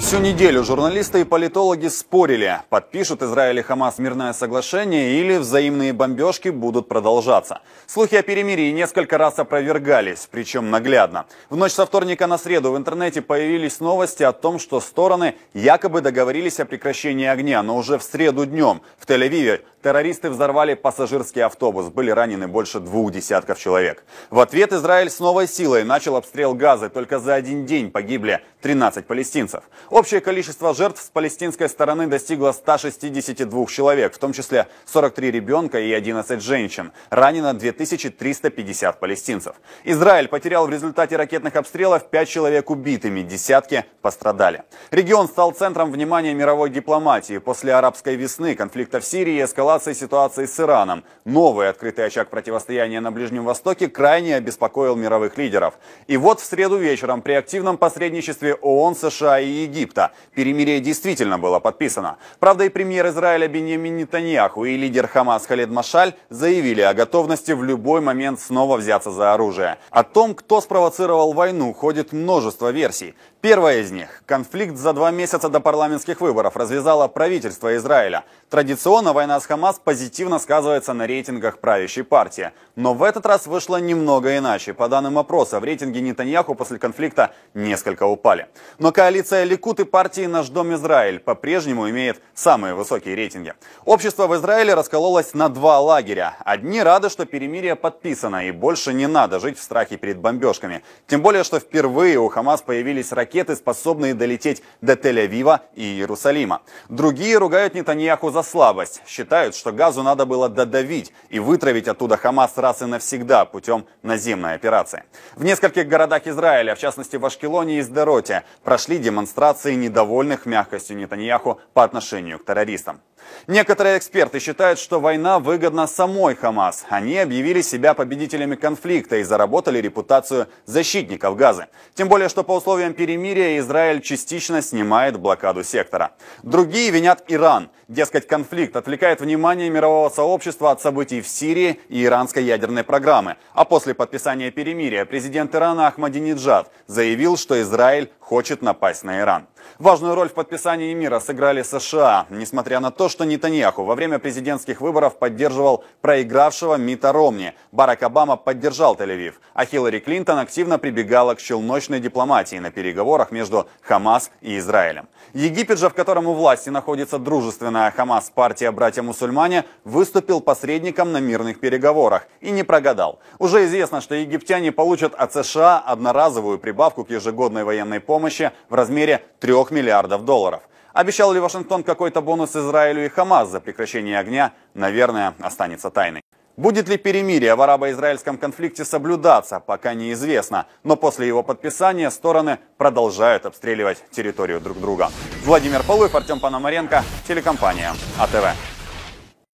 Всю неделю журналисты и политологи спорили, подпишут Израиль и Хамас мирное соглашение или взаимные бомбежки будут продолжаться. Слухи о перемирии несколько раз опровергались, причем наглядно. В ночь со вторника на среду в интернете появились новости о том, что стороны якобы договорились о прекращении огня, но уже в среду днем в Тель-Авиве террористы взорвали пассажирский автобус, были ранены больше двух десятков человек. В ответ Израиль с новой силой начал обстрел Газы, только за один день погибли 13 палестинцев. Общее количество жертв с палестинской стороны достигло 162 человек, в том числе 43 ребенка и 11 женщин. Ранено 2350 палестинцев. Израиль потерял в результате ракетных обстрелов 5 человек убитыми, десятки пострадали. Регион стал центром внимания мировой дипломатии. После арабской весны, конфликта в Сирии и эскалации ситуации с Ираном. Новый открытый очаг противостояния на Ближнем Востоке крайне обеспокоил мировых лидеров. И вот в среду вечером при активном посредничестве ООН, США и Египта. Перемирие действительно было подписано. Правда, и премьер Израиля Беньямин Нетаньяху и лидер Хамас Халед Машаль заявили о готовности в любой момент снова взяться за оружие. О том, кто спровоцировал войну, ходит множество версий. Первая из них – конфликт за два месяца до парламентских выборов развязало правительство Израиля. Традиционно война с Хамас позитивно сказывается на рейтингах правящей партии. Но в этот раз вышло немного иначе. По данным опроса, в рейтинге Нетаньяху после конфликта несколько упали. Но коалиция Ликут и партии «Наш дом Израиль» по-прежнему имеет самые высокие рейтинги. Общество в Израиле раскололось на два лагеря. Одни рады, что перемирие подписано и больше не надо жить в страхе перед бомбежками. Тем более, что впервые у Хамас появились ракеты, способные долететь до Тель-Авива и Иерусалима. Другие ругают Нетаньяху за слабость. Считают, что газу надо было додавить и вытравить оттуда Хамас раз и навсегда путем наземной операции. В нескольких городах Израиля, в частности в Ашкелоне и Сдероте, прошли демонстрации недовольных мягкостью Нетаньяху по отношению к террористам. Некоторые эксперты считают, что война выгодна самой Хамас. Они объявили себя победителями конфликта и заработали репутацию защитников Газы. Тем более, что по условиям перемирия Израиль частично снимает блокаду сектора. Другие винят Иран. Дескать, конфликт отвлекает внимание мирового сообщества от событий в Сирии и иранской ядерной программы. А после подписания перемирия президент Ирана Ахмадинеджад заявил, что Израиль хочет напасть на Иран. Важную роль в подписании мира сыграли США, несмотря на то, что Нетаньяху во время президентских выборов поддерживал проигравшего Мита Ромни. Барак Обама поддержал Тель-Авив, а Хиллари Клинтон активно прибегала к челночной дипломатии на переговорах между Хамас и Израилем. Египет же, в котором у власти находится дружественная Хамас партия «Братья-мусульмане», выступил посредником на мирных переговорах и не прогадал. Уже известно, что египтяне получат от США одноразовую прибавку к ежегодной военной помощи в размере 3 миллиардов долларов. Обещал ли Вашингтон какой-то бонус Израилю и Хамас за прекращение огня, наверное, останется тайной. Будет ли перемирие в арабо-израильском конфликте соблюдаться, пока неизвестно. Но после его подписания стороны продолжают обстреливать территорию друг друга. Владимир Полуев, Артем Пономаренко, телекомпания АТВ.